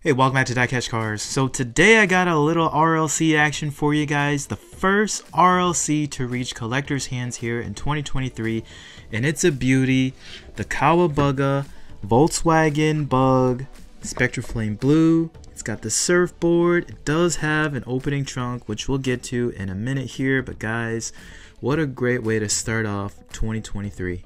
Hey, welcome back to DieCash Cars. So today I got a little RLC action for you guys. The first RLC to reach collector's hands here in 2023. And it's a beauty. The Kawabunga Volkswagen Bug Spectra Flame Blue. It's got the surfboard. It does have an opening trunk, which we'll get to in a minute here. But guys, what a great way to start off 2023.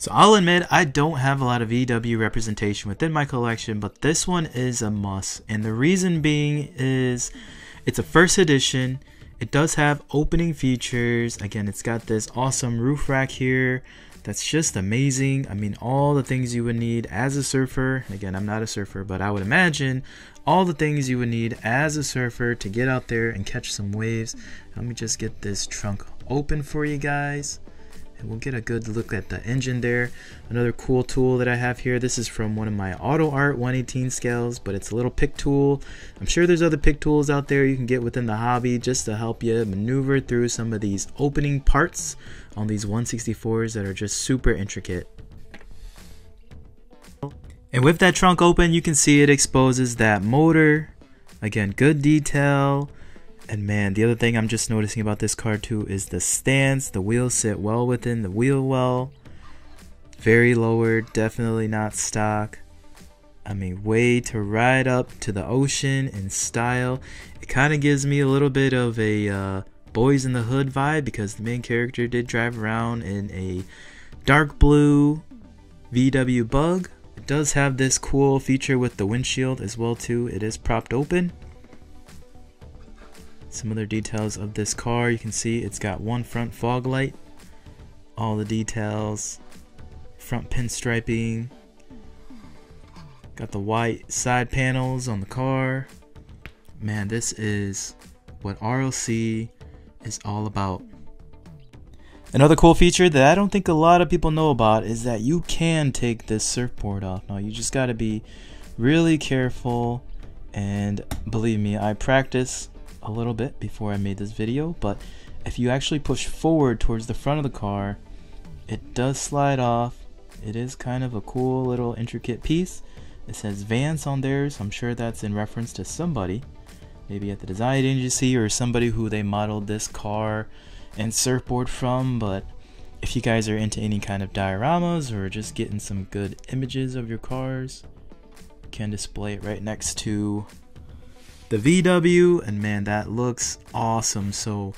So I'll admit I don't have a lot of VW representation within my collection, but this one is a must. And the reason being is it's a first edition. It does have opening features. Again, it's got this awesome roof rack here. That's just amazing. I mean, all the things you would need as a surfer. Again, I'm not a surfer, but I would imagine all the things you would need as a surfer to get out there and catch some waves. Let me just get this trunk open for you guys and we'll get a good look at the engine there. Another cool tool that I have here, this is from one of my Auto Art 118 scales, but it's a little pick tool. I'm sure there's other pick tools out there you can get within the hobby just to help you maneuver through some of these opening parts on these 164s that are just super intricate. And with that trunk open, you can see it exposes that motor. Again, good detail. And man, the other thing I'm just noticing about this car too is the stance. The wheels sit well within the wheel well. Very lowered, definitely not stock. I mean, way to ride up to the ocean in style. It kind of gives me a little bit of a uh, Boyz n the Hood vibe because the main character did drive around in a dark blue VW Bug. It does have this cool feature with the windshield as well too. It is propped open. Some other details of this car, you can see it's got one front fog light, all the details, front pinstriping, got the white side panels on the car. Man, this is what RLC is all about. Another cool feature that I don't think a lot of people know about is that you can take this surfboard off. Now, you just got to be really careful and believe me, I practice a little bit before I made this video, but if you actually push forward towards the front of the car, it does slide off. It is kind of a cool little intricate piece. It says Vance on there, so I'm sure that's in reference to somebody, maybe at the design agency or somebody who they modeled this car and surfboard from, but if you guys are into any kind of dioramas or just getting some good images of your cars, you can display it right next to the VW, and man, that looks awesome. So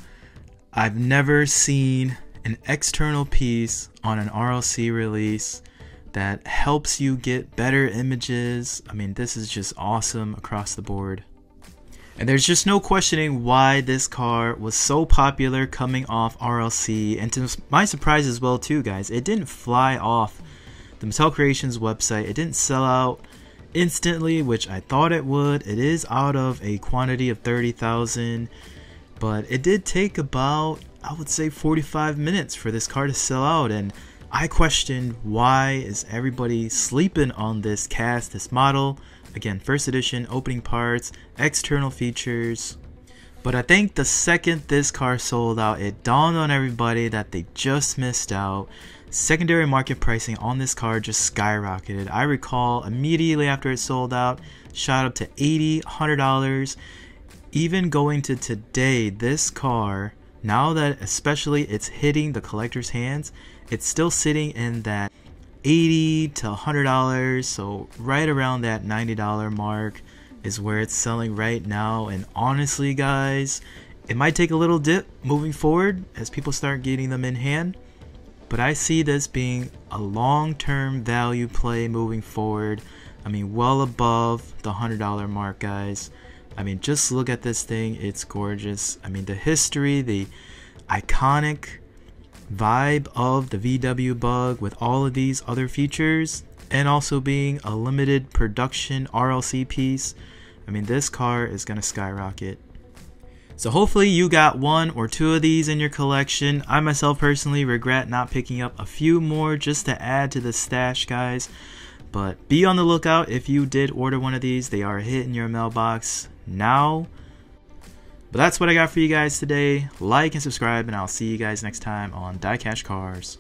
I've never seen an external piece on an RLC release that helps you get better images. I mean, this is just awesome across the board. And there's just no questioning why this car was so popular coming off RLC. And to my surprise as well too, guys, it didn't fly off the Mattel Creations website. It didn't sell out instantly, which I thought it would. It is out of a quantity of 30,000, but it did take about, I would say, 45 minutes for this car to sell out. And I questioned why is everybody sleeping on this cast, this model. Again, first edition, opening parts, external features. But I think the second this car sold out, it dawned on everybody that they just missed out. Secondary market pricing on this car just skyrocketed. I recall immediately after it sold out, shot up to $80, $100. Even going to today, this car, now that especially it's hitting the collector's hands, it's still sitting in that 80 to $100, so right around that $90 mark is where it's selling right now. And honestly, guys, it might take a little dip moving forward as people start getting them in hand but I see this being a long-term value play moving forward. I mean, well above the $100 mark, guys. I mean, just look at this thing. It's gorgeous. I mean, the history, the iconic vibe of the VW Bug with all of these other features and also being a limited production RLC piece. I mean, this car is going to skyrocket. So hopefully you got one or two of these in your collection. I myself personally regret not picking up a few more just to add to the stash, guys. But be on the lookout if you did order one of these. They are hitting your mailbox now. But that's what I got for you guys today. Like and subscribe, and I'll see you guys next time on DieCash Cars.